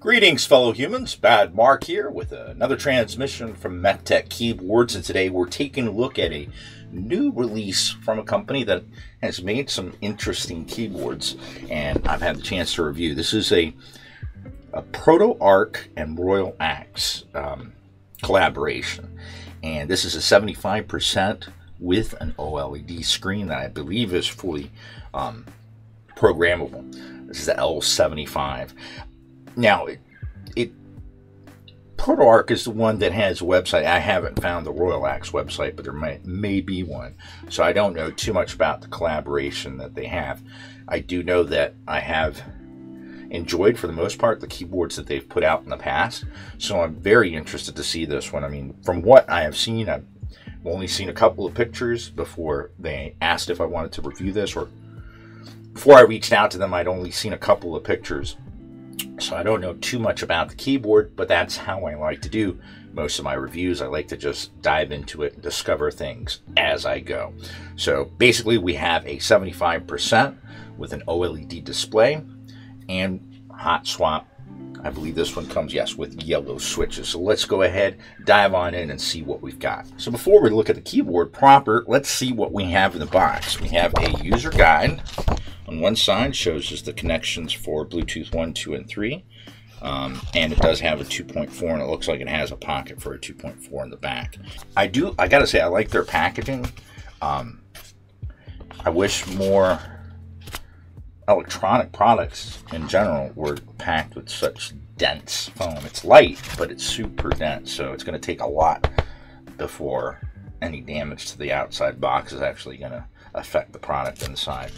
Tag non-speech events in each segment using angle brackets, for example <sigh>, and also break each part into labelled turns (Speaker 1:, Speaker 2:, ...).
Speaker 1: Greetings, fellow humans. Bad Mark here with another transmission from MechTech Keyboards, and today we're taking a look at a new release from a company that has made some interesting keyboards, and I've had the chance to review. This is a, a Proto Arc and Royal Axe um, collaboration, and this is a 75% with an OLED screen that I believe is fully um, programmable. This is the L75. Now, it, it ProtoArc is the one that has a website. I haven't found the Royal Axe website, but there may, may be one. So I don't know too much about the collaboration that they have. I do know that I have enjoyed, for the most part, the keyboards that they've put out in the past. So I'm very interested to see this one. I mean, from what I have seen, I've only seen a couple of pictures before they asked if I wanted to review this, or before I reached out to them, I'd only seen a couple of pictures so I don't know too much about the keyboard, but that's how I like to do most of my reviews. I like to just dive into it and discover things as I go. So basically we have a 75% with an OLED display and hot swap. I believe this one comes, yes, with yellow switches. So let's go ahead, dive on in and see what we've got. So before we look at the keyboard proper, let's see what we have in the box. We have a user guide on one side shows us the connections for Bluetooth 1, 2, and 3. Um, and it does have a 2.4 and it looks like it has a pocket for a 2.4 in the back. I do, I gotta say, I like their packaging. Um, I wish more electronic products in general were packed with such dense foam. It's light, but it's super dense, so it's going to take a lot before any damage to the outside box is actually going to affect the product inside.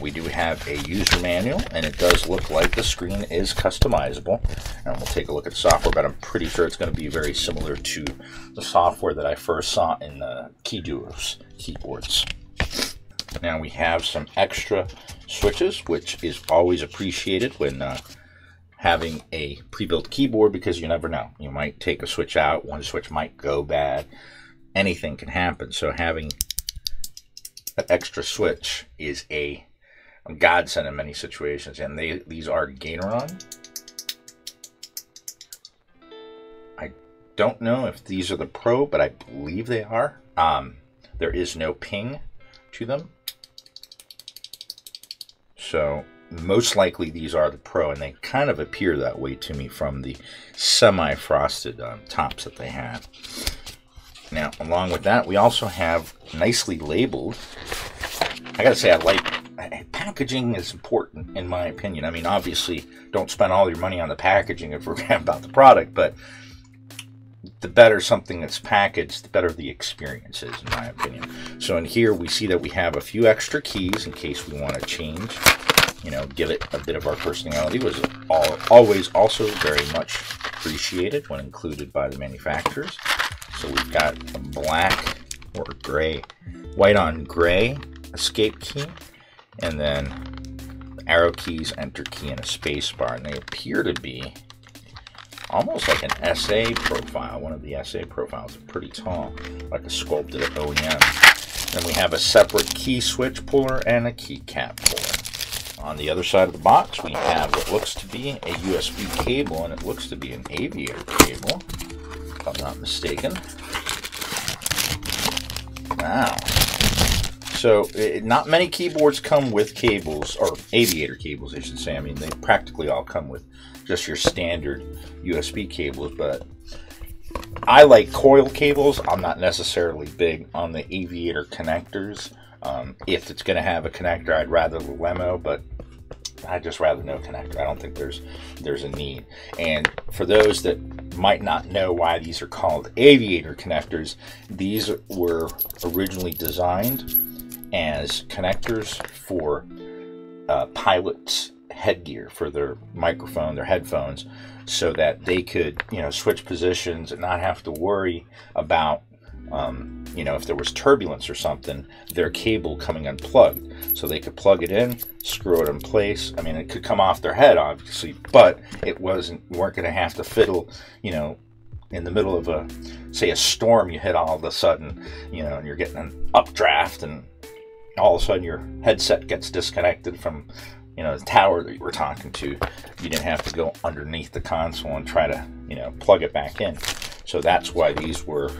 Speaker 1: We do have a user manual, and it does look like the screen is customizable. And we'll take a look at the software, but I'm pretty sure it's going to be very similar to the software that I first saw in the KeyDuos keyboards. Now we have some extra switches, which is always appreciated when uh, having a pre-built keyboard because you never know. You might take a switch out, one switch might go bad, anything can happen. So having an extra switch is a, godsend in many situations. And they these are Gateron. I don't know if these are the Pro, but I believe they are. Um, there is no ping to them. So most likely these are the Pro, and they kind of appear that way to me from the semi-frosted um, tops that they have. Now, along with that, we also have nicely labeled. I gotta say, I like packaging is important in my opinion. I mean, obviously, don't spend all your money on the packaging if we're <laughs> about the product, but the better something that's packaged, the better the experience is, in my opinion. So in here, we see that we have a few extra keys in case we want to change, you know, give it a bit of our personality, was all, always also very much appreciated when included by the manufacturers. So we've got a black or gray, white on gray escape key, and then arrow keys, enter key, and a space bar. And they appear to be almost like an SA profile. One of the SA profiles are pretty tall, like a sculpted OEM. Then we have a separate key switch puller and a key cap puller. On the other side of the box, we have what looks to be a USB cable, and it looks to be an aviator cable if I'm not mistaken. Wow. So, it, not many keyboards come with cables, or aviator cables, I should say. I mean, they practically all come with just your standard USB cables, but I like coil cables. I'm not necessarily big on the aviator connectors. Um, if it's going to have a connector, I'd rather the Lemo, but I'd just rather no connector. I don't think there's there's a need. And for those that might not know why these are called aviator connectors, these were originally designed as connectors for uh, pilots' headgear for their microphone, their headphones, so that they could, you know, switch positions and not have to worry about um, you know, if there was turbulence or something, their cable coming unplugged. So they could plug it in, screw it in place. I mean, it could come off their head, obviously, but it wasn't, weren't going to have to fiddle, you know, in the middle of a, say, a storm you hit all of a sudden, you know, and you're getting an updraft and all of a sudden your headset gets disconnected from, you know, the tower that you were talking to. You didn't have to go underneath the console and try to, you know, plug it back in. So that's why these were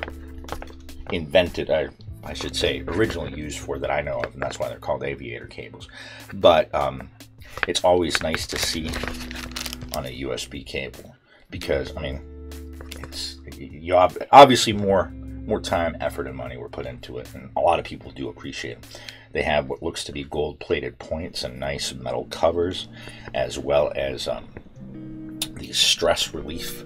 Speaker 1: invented. I, I should say originally used for that I know of, and that's why they're called aviator cables. But um, it's always nice to see on a USB cable because I mean it's you obviously more more time, effort, and money were put into it, and a lot of people do appreciate it. They have what looks to be gold-plated points and nice metal covers, as well as um, these stress relief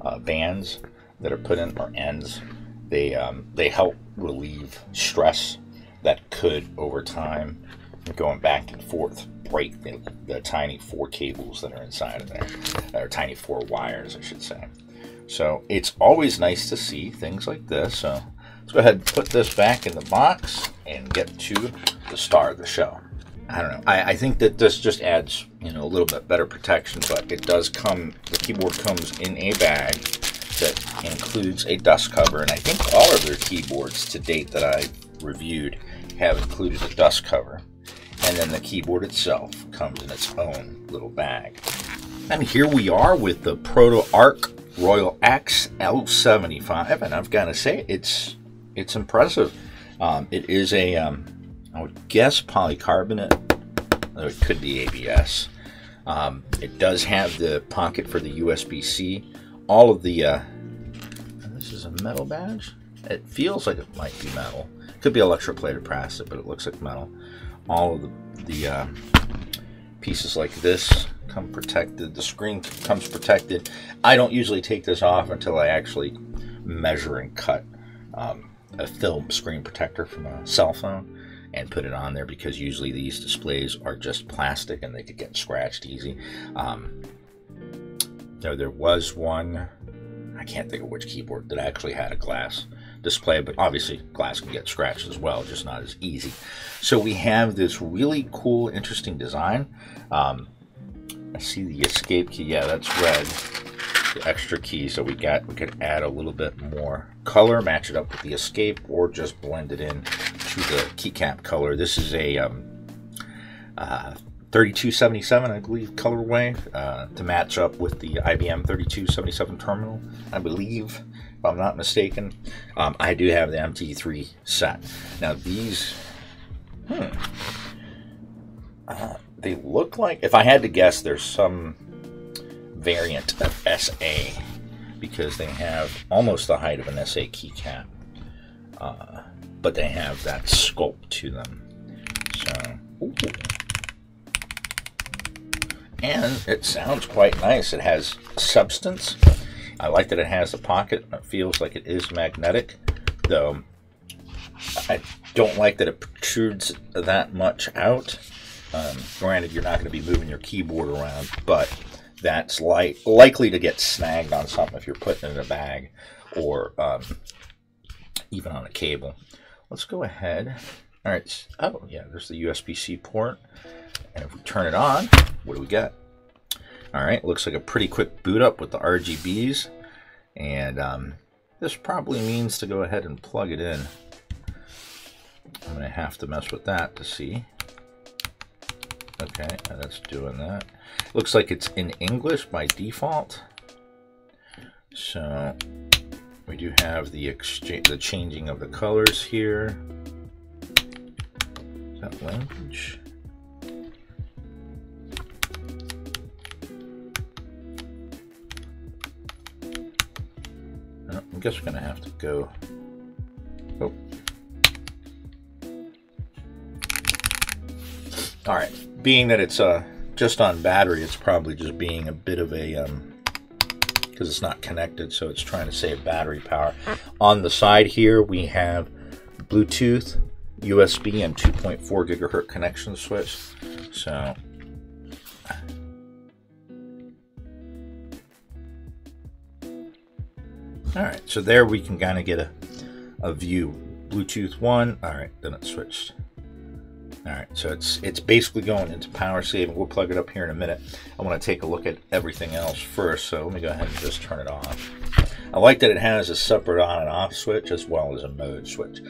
Speaker 1: uh, bands that are put in or ends. They um, they help relieve stress that could over time going back and forth break the, the, tiny four cables that are inside of there, or tiny four wires, I should say. So it's always nice to see things like this. Go ahead and put this back in the box and get to the star of the show. I don't know. I, I think that this just adds, you know, a little bit better protection, but it does come, the keyboard comes in a bag that includes a dust cover, and I think all of their keyboards to date that I've reviewed have included a dust cover. And then the keyboard itself comes in its own little bag. And here we are with the Proto Arc Royal Axe L75, and I've got to say it's it's impressive. Um, it is a um, I would guess polycarbonate, or it could be ABS. Um, it does have the pocket for the USB-C. All of the uh, this is a metal badge. It feels like it might be metal. It could be electroplated plastic, but it looks like metal. All of the, the uh, pieces like this come protected. The screen comes protected. I don't usually take this off until I actually measure and cut um, a film screen protector from a cell phone and put it on there because usually these displays are just plastic and they could get scratched easy. Um, there, there was one, I can't think of which keyboard that actually had a glass display, but obviously glass can get scratched as well, just not as easy. So we have this really cool, interesting design. Um, I see the escape key. Yeah, that's red. The extra key. So we got we could add a little bit more color, match it up with the escape, or just blend it in to the keycap color. This is a um, uh, 3277, I believe, colorway uh, to match up with the IBM 3277 terminal, I believe, if I'm not mistaken. Um, I do have the MT3 set. Now these, hmm, uh, they look like, if I had to guess, there's some variant of SA because they have almost the height of an SA keycap, uh, but they have that sculpt to them. So, ooh. and it sounds quite nice. It has substance. I like that it has a pocket. It feels like it is magnetic, though I don't like that it protrudes that much out. Um, granted, you're not going to be moving your keyboard around, but that's like likely to get snagged on something if you're putting it in a bag or um, even on a cable. Let's go ahead. All right. Oh, yeah, there's the USB-C port. And if we turn it on, what do we get? All right, looks like a pretty quick boot up with the RGBs. And um, this probably means to go ahead and plug it in. I'm going to have to mess with that to see. Okay, that's doing that. Looks like it's in English by default. So we do have the exchange, the changing of the colors here. Is that language? I guess we're gonna have to go. Oh. All right being that it's uh, just on battery, it's probably just being a bit of a, um, because it's not connected, so it's trying to save battery power. On the side here, we have Bluetooth, USB, and 2.4 gigahertz connection switch. So, all right, so there we can kind of get a, a view. Bluetooth 1, all right, then it switched all right, so it's it's basically going into power saving. We'll plug it up here in a minute. I want to take a look at everything else first, so let me go ahead and just turn it off. I like that it has a separate on and off switch as well as a mode switch.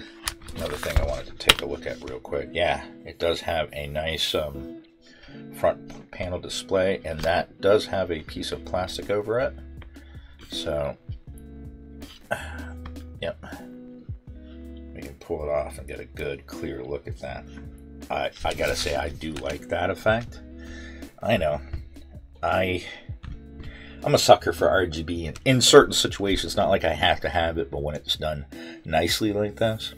Speaker 1: Another thing I wanted to take a look at real quick. Yeah, it does have a nice um, front panel display, and that does have a piece of plastic over it. So, <sighs> yep, we can pull it off and get a good, clear look at that. I, I gotta say, I do like that effect. I know, I I'm a sucker for RGB and in certain situations. Not like I have to have it, but when it's done nicely like this.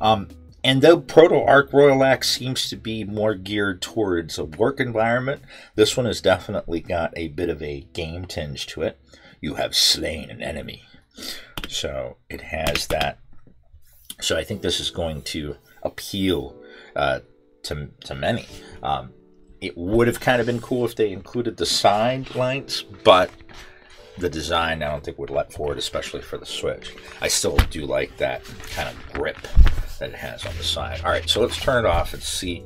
Speaker 1: Um, and though Proto Arc Royal Axe seems to be more geared towards a work environment, this one has definitely got a bit of a game tinge to it. You have slain an enemy. So it has that. So I think this is going to appeal uh, to, to many. Um, it would have kind of been cool if they included the side lights, but the design I don't think would let for it, especially for the Switch. I still do like that kind of grip that it has on the side. All right, so let's turn it off and see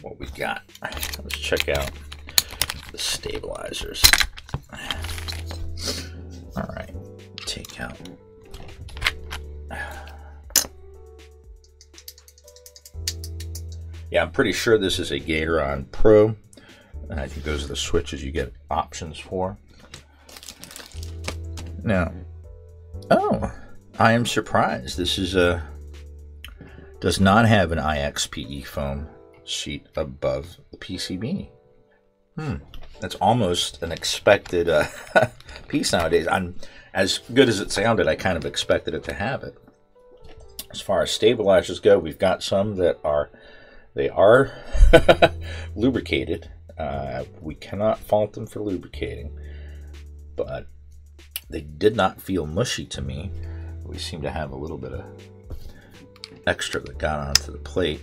Speaker 1: what we got. Let's check out the stabilizers. All right, take out. Yeah, I'm pretty sure this is a Gateron Pro. And I think those are the switches you get options for. Now, oh, I am surprised. This is a does not have an IXPE foam sheet above the PCB. Hmm, that's almost an expected uh, <laughs> piece nowadays. I'm as good as it sounded. I kind of expected it to have it. As far as stabilizers go, we've got some that are they are <laughs> lubricated. Uh, we cannot fault them for lubricating, but they did not feel mushy to me. We seem to have a little bit of extra that got onto the plate.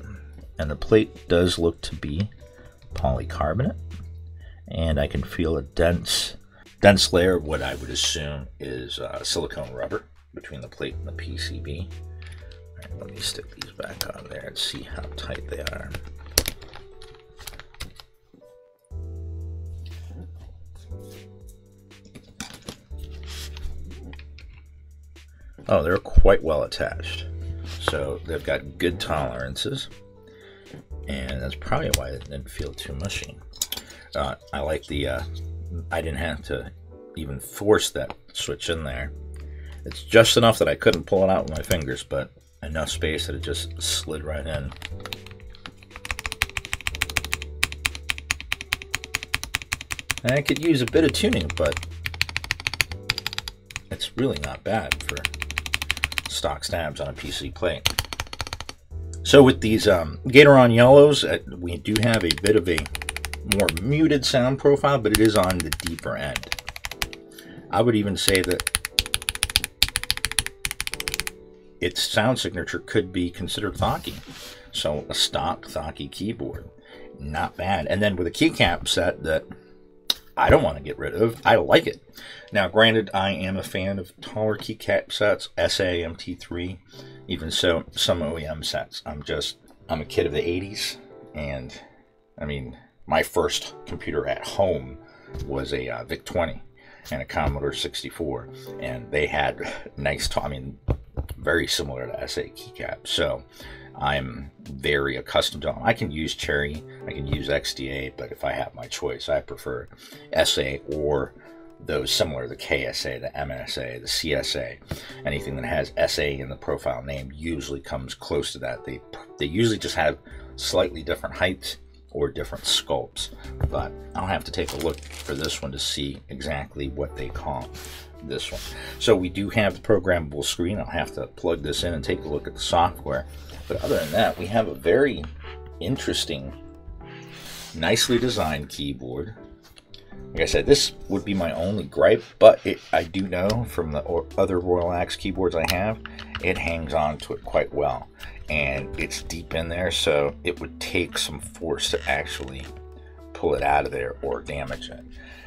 Speaker 1: And the plate does look to be polycarbonate. And I can feel a dense, dense layer of what I would assume is uh, silicone rubber between the plate and the PCB. Let me stick these back on there and see how tight they are. Oh, they're quite well attached. So they've got good tolerances, and that's probably why it didn't feel too mushy. Uh, I like the, uh, I didn't have to even force that switch in there. It's just enough that I couldn't pull it out with my fingers, but enough space that it just slid right in. And I could use a bit of tuning, but it's really not bad for stock stabs on a PC plate. So with these um, Gateron Yellows, uh, we do have a bit of a more muted sound profile, but it is on the deeper end. I would even say that its sound signature could be considered Thocky. So a stock Thocky keyboard, not bad. And then with a keycap set that I don't want to get rid of. I like it. Now, granted, I am a fan of taller keycap sets, SA, MT3, even so, some OEM sets. I'm just, I'm a kid of the 80s, and I mean, my first computer at home was a uh, VIC 20 and a Commodore 64, and they had <laughs> nice, I mean, very similar to SA keycaps. So I'm very accustomed to them. I can use Cherry, I can use XDA, but if I have my choice, I prefer SA or those similar, the KSA, the MSA, the CSA, anything that has SA in the profile name usually comes close to that. They they usually just have slightly different heights or different sculpts, but I'll have to take a look for this one to see exactly what they call this one. So we do have the programmable screen. I'll have to plug this in and take a look at the software. But other than that, we have a very interesting, nicely designed keyboard. Like I said, this would be my only gripe, but it, I do know from the other Royal Axe keyboards I have, it hangs on to it quite well. And it's deep in there, so it would take some force to actually pull it out of there or damage it.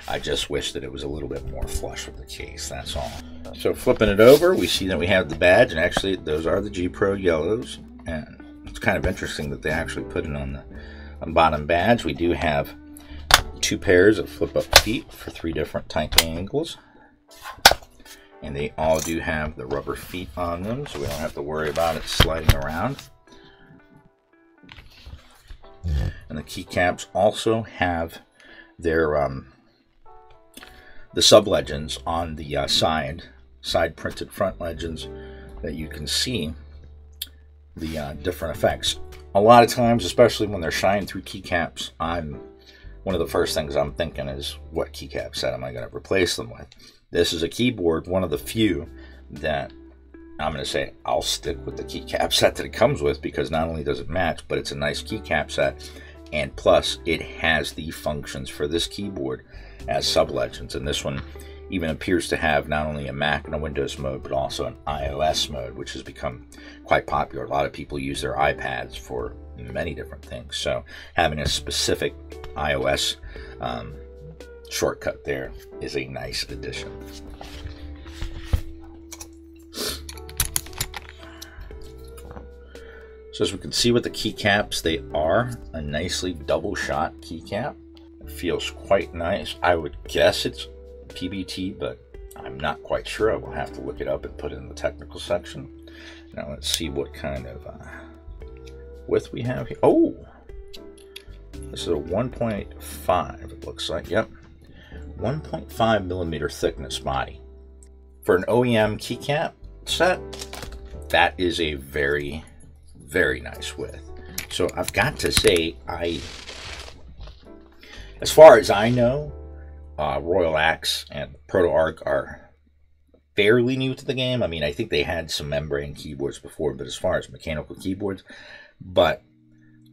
Speaker 1: I just wish that it was a little bit more flush with the case, that's all. So flipping it over, we see that we have the badge, and actually those are the G Pro yellows. And it's kind of interesting that they actually put it on the, on the bottom badge. We do have two pairs of flip-up feet for three different type angles. And they all do have the rubber feet on them, so we don't have to worry about it sliding around. And the keycaps also have their um, the sub legends on the uh, side, side printed front legends that you can see the uh, different effects. A lot of times, especially when they're shining through keycaps, I'm one of the first things I'm thinking is what keycap set am I going to replace them with? This is a keyboard, one of the few that I'm going to say I'll stick with the keycap <laughs> set that it comes with because not only does it match, but it's a nice keycap set, and plus it has the functions for this keyboard as sub legends. And this one even appears to have not only a Mac and a Windows mode, but also an iOS mode, which has become quite popular. A lot of people use their iPads for many different things. So having a specific iOS um, shortcut there is a nice addition. So as we can see with the keycaps, they are a nicely double shot keycap. It feels quite nice. I would guess it's PBT, but I'm not quite sure. I will have to look it up and put it in the technical section. Now let's see what kind of uh, width we have here. Oh, this is a 1.5, it looks like. Yep. 1.5 millimeter thickness body. For an OEM keycap set, that is a very, very nice width. So I've got to say, I, as far as I know, uh, Royal Axe and ProtoArc are fairly new to the game. I mean, I think they had some membrane keyboards before, but as far as mechanical keyboards, but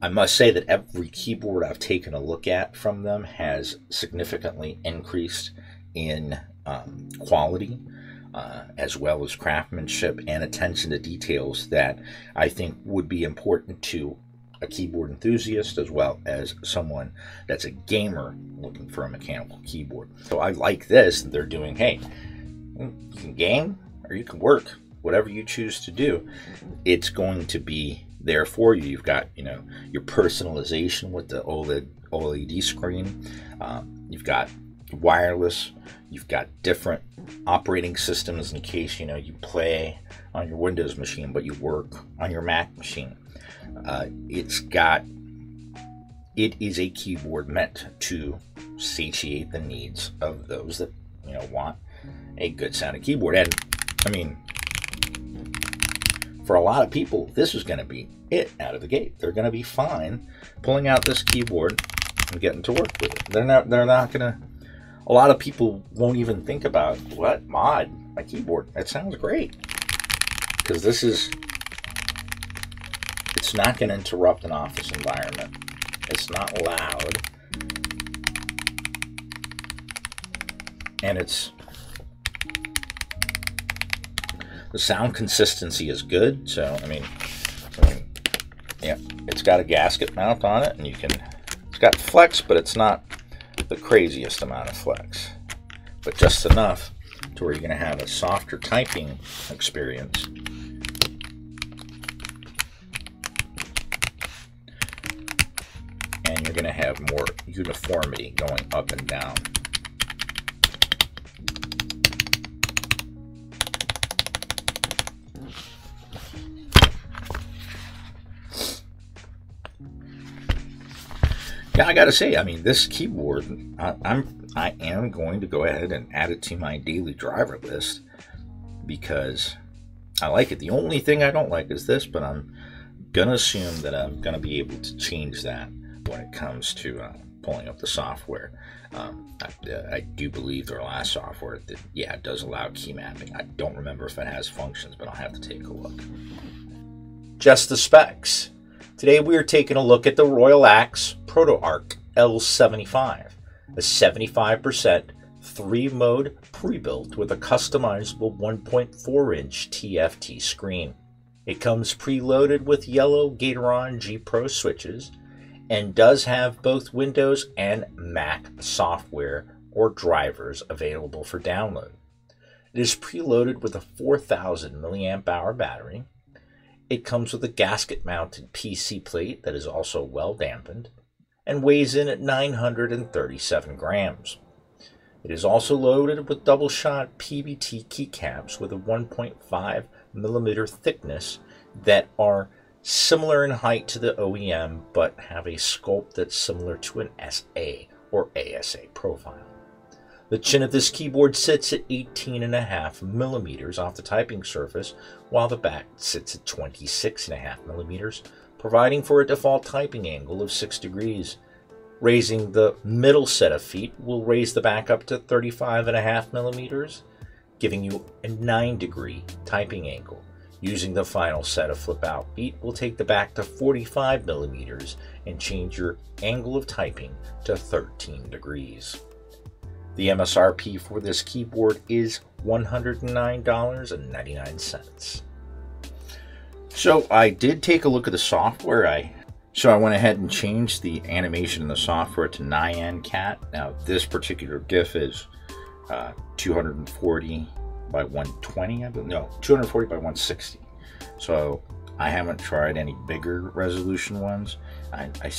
Speaker 1: I must say that every keyboard I've taken a look at from them has significantly increased in um, quality, uh, as well as craftsmanship and attention to details that I think would be important to a keyboard enthusiast as well as someone that's a gamer looking for a mechanical keyboard. So I like this. They're doing, hey, you can game or you can work, whatever you choose to do. It's going to be there for you. You've got, you know, your personalization with the OLED OLED screen. Um, you've got wireless. You've got different operating systems in case you know you play on your Windows machine, but you work on your Mac machine. Uh, it's got it is a keyboard meant to satiate the needs of those that you know want a good sounding keyboard. And I mean, for a lot of people, this is going to be it out of the gate. They're going to be fine pulling out this keyboard and getting to work with it. They're not. They're not going to. A lot of people won't even think about what mod my keyboard. It sounds great because this is it's not going to interrupt an office environment. It's not loud. And it's the sound consistency is good. So, I mean, I mean, yeah, it's got a gasket mount on it, and you can, it's got flex, but it's not the craziest amount of flex, but just enough to where you're going to have a softer typing experience and you're going to have more uniformity going up and down. Yeah, I gotta say, I mean, this keyboard, I, I'm I am going to go ahead and add it to my daily driver list because I like it. The only thing I don't like is this, but I'm gonna assume that I'm gonna be able to change that when it comes to uh, pulling up the software. Um, I, uh, I, do believe their last software that yeah it does allow key mapping. I don't remember if it has functions, but I'll have to take a look. Just the specs. Today we are taking a look at the Royal Axe ProtoArc L75, a 75% three-mode pre-built with a customizable 1.4 inch TFT screen. It comes preloaded with yellow Gateron G Pro switches and does have both Windows and Mac software or drivers available for download. It is preloaded with a 4000 milliamp hour battery. It comes with a gasket mounted PC plate that is also well dampened and weighs in at 937 grams. It is also loaded with double shot PBT keycaps with a 1.5 millimeter thickness that are similar in height to the OEM but have a sculpt that's similar to an SA or ASA profile. The chin of this keyboard sits at 18.5 millimeters off the typing surface, while the back sits at 26.5 millimeters, providing for a default typing angle of 6 degrees. Raising the middle set of feet will raise the back up to 35.5 millimeters, giving you a 9 degree typing angle. Using the final set of flip out feet will take the back to 45 millimeters and change your angle of typing to 13 degrees. The MSRP for this keyboard is $109.99. So I did take a look at the software. I so I went ahead and changed the animation in the software to Nyan Cat. Now this particular GIF is uh, 240 by 120. I believe. No, 240 by 160. So I haven't tried any bigger resolution ones. I, I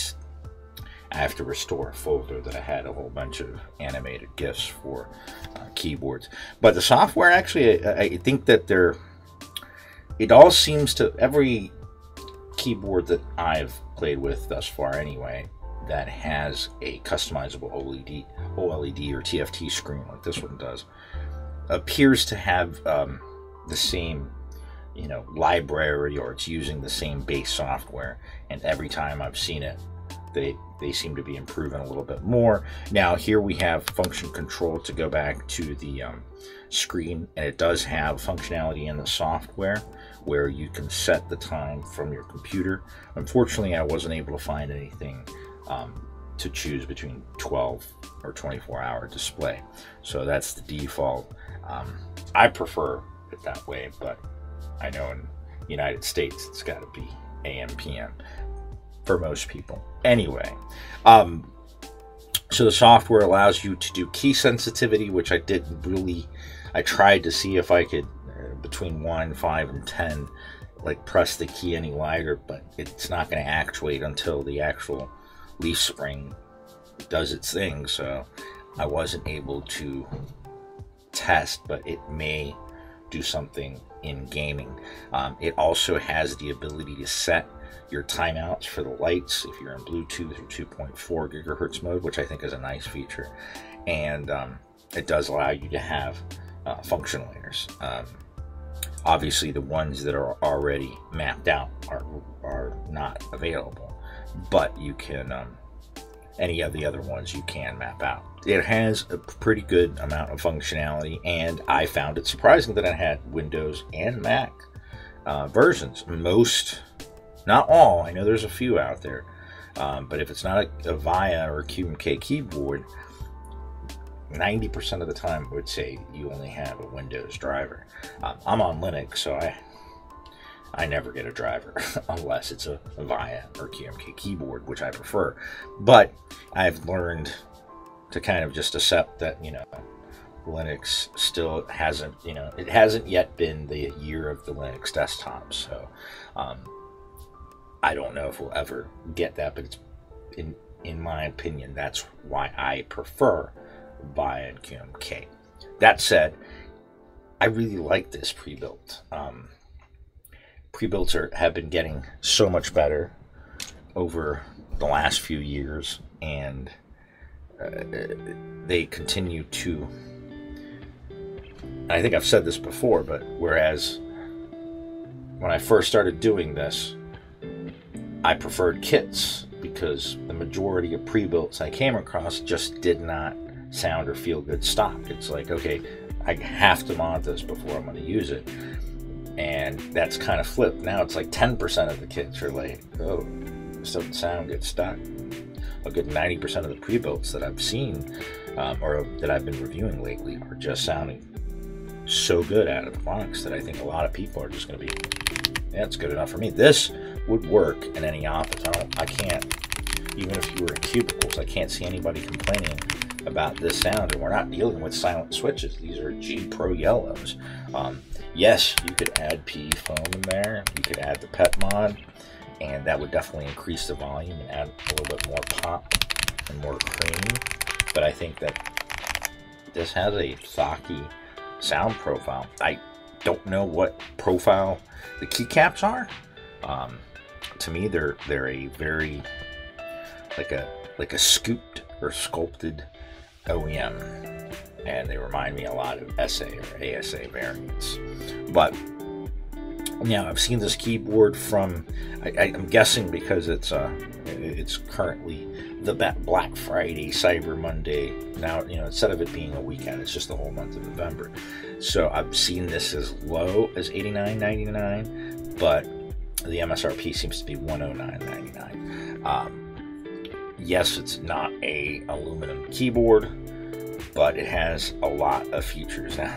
Speaker 1: I have to restore a folder that I had a whole bunch of animated GIFs for uh, keyboards. But the software, actually, I, I think that they're. It all seems to every keyboard that I've played with thus far, anyway, that has a customizable OLED, OLED or TFT screen like this one does, appears to have um, the same, you know, library or it's using the same base software. And every time I've seen it, they they seem to be improving a little bit more. Now here we have function control to go back to the um, screen and it does have functionality in the software where you can set the time from your computer. Unfortunately, I wasn't able to find anything um, to choose between 12 or 24 hour display. So that's the default. Um, I prefer it that way, but I know in United States it's got to be AM PM for most people. Anyway, um, so the software allows you to do key sensitivity, which I didn't really. I tried to see if I could between one, five, and ten, like press the key any wider, but it's not going to actuate until the actual leaf spring does its thing. So I wasn't able to test, but it may do something in gaming. Um, it also has the ability to set your timeouts for the lights if you're in Bluetooth or 2.4 gigahertz mode, which I think is a nice feature. And um, it does allow you to have uh, function layers. Um, obviously, the ones that are already mapped out are, are not available, but you can, um, any of the other ones you can map out. It has a pretty good amount of functionality, and I found it surprising that it had Windows and Mac uh, versions. Most not all, I know there's a few out there, um, but if it's not a, a VIA or a QMK keyboard, 90% of the time I would say you only have a Windows driver. Um, I'm on Linux, so I I never get a driver <laughs> unless it's a, VIA or QMK keyboard, which I prefer. But I've learned to kind of just accept that, you know, Linux still hasn't, you know, it hasn't yet been the year of the Linux desktop. So um, I don't know if we'll ever get that, but it's in in my opinion, that's why I prefer VIA QMK. That said, I really like this pre-built. Um, pre-builts are, have been getting so much better over the last few years, and uh, they continue to. I think I've said this before, but whereas when I first started doing this, I preferred kits because the majority of pre-builts I came across just did not sound or feel good stock. It's like, okay, I have to mod this before I'm going to use it. And that's kind of flipped. Now it's like 10% of the kits are like, oh, this doesn't sound good stock. A good 90% of the pre-builts that I've seen um, or that I've been reviewing lately are just sounding so good out of the box that I think a lot of people are just going to be, yeah, it's good enough for me. This would work in any office. I I can't, even if you were in cubicles, I can't see anybody complaining about this sound. And we're not dealing with silent switches. These are G Pro yellows. Um, yes, you could add PE foam in there. You could add the pet mod, and that would definitely increase the volume and add a little bit more pop and more cream. But I think that this has a thocky sound profile. I don't know what profile the keycaps are. Um, to me, they're they're a very like a like a scooped or sculpted OEM, and they remind me a lot of SA or ASA variants. But yeah, I've seen this keyboard from. I, am guessing because it's uh, it's currently the Black Friday, Cyber Monday. Now you know instead of it being a weekend, it's just the whole month of November. So I've seen this as low as $89.99, but the MSRP seems to be $109.99. Um, yes, it's not a aluminum keyboard, but it has a lot of features now.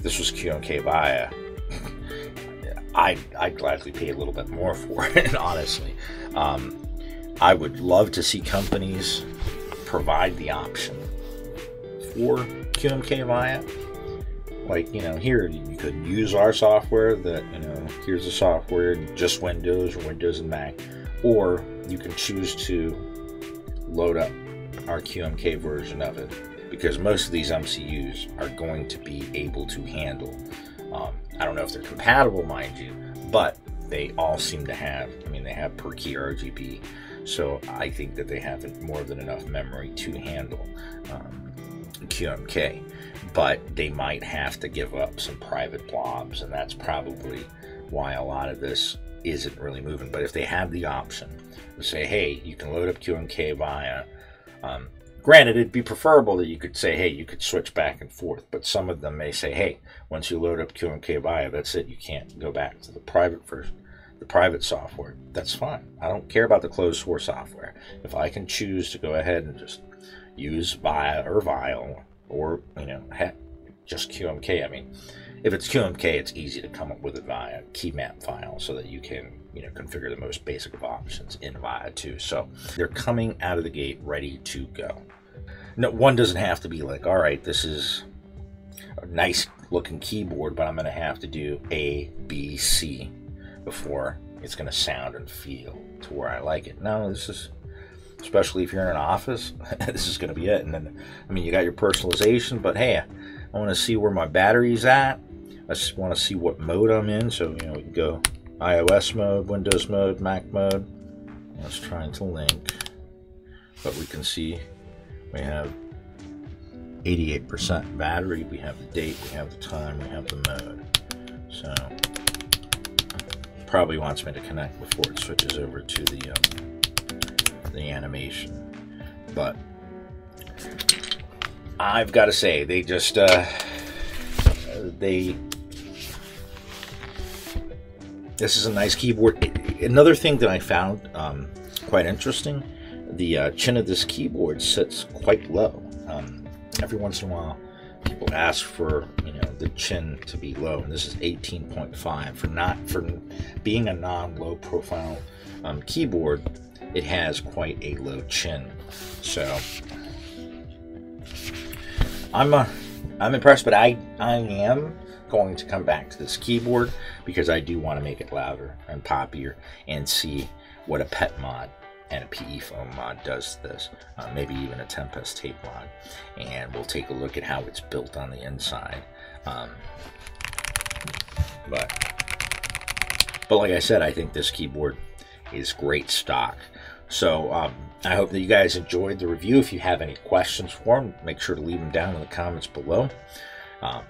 Speaker 1: This was QMK Via. I I'd gladly pay a little bit more for <laughs> it, honestly. Um, I would love to see companies provide the option for QMK Via like you know here you could use our software that you know here's the software just windows or windows and mac or you can choose to load up our qmk version of it because most of these mcus are going to be able to handle um, i don't know if they're compatible mind you but they all seem to have i mean they have per key rgb so i think that they have more than enough memory to handle um, qmk but they might have to give up some private blobs, and that's probably why a lot of this isn't really moving. But if they have the option to say, hey, you can load up QMK via, um, granted, it'd be preferable that you could say, hey, you could switch back and forth, but some of them may say, hey, once you load up QMK via, that's it, you can't go back to the private version. The private software, that's fine. I don't care about the closed source software. If I can choose to go ahead and just use Via or Vial or you know heck, just QMK. I mean, if it's QMK, it's easy to come up with it via key map file so that you can you know configure the most basic of options in VIA too. So they're coming out of the gate ready to go. No, one doesn't have to be like, all right, this is a nice looking keyboard, but I'm going to have to do A, B, C before it's going to sound and feel to where I like it. No, this is especially if you're in an office. <laughs> this is going to be it. And then, I mean, you got your personalization, but hey, I want to see where my battery's at. I just want to see what mode I'm in. So, you know, we can go iOS mode, Windows mode, Mac mode. Let's trying to link. But we can see we have 88% battery. We have the date, we have the time, we have the mode. So, probably wants me to connect before it switches over to the um, the animation. But I've got to say, they just uh, they. This is a nice keyboard. Another thing that I found um, quite interesting: the uh, chin of this keyboard sits quite low. Um, every once in a while, people ask for you know the chin to be low, and this is 18.5 for not for being a non-low profile um, keyboard it has quite a low chin. So I'm uh, I'm impressed, but I I am going to come back to this keyboard because I do want to make it louder and poppier and see what a pet mod and a PE foam mod does to this. Uh, maybe even a Tempest tape mod. And we'll take a look at how it's built on the inside. Um, but, but like I said, I think this keyboard is great stock. So um, I hope that you guys enjoyed the review. If you have any questions for them, make sure to leave them down in the comments below. Um,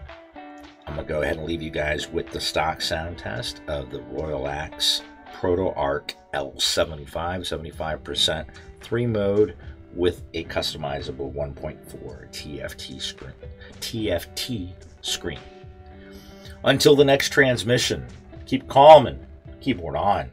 Speaker 1: I'm going to go ahead and leave you guys with the stock sound test of the Royal Axe Proto Arc L75, 75% 3 mode with a customizable 1.4 TFT screen. TFT screen. Until the next transmission, keep calm and keyboard on.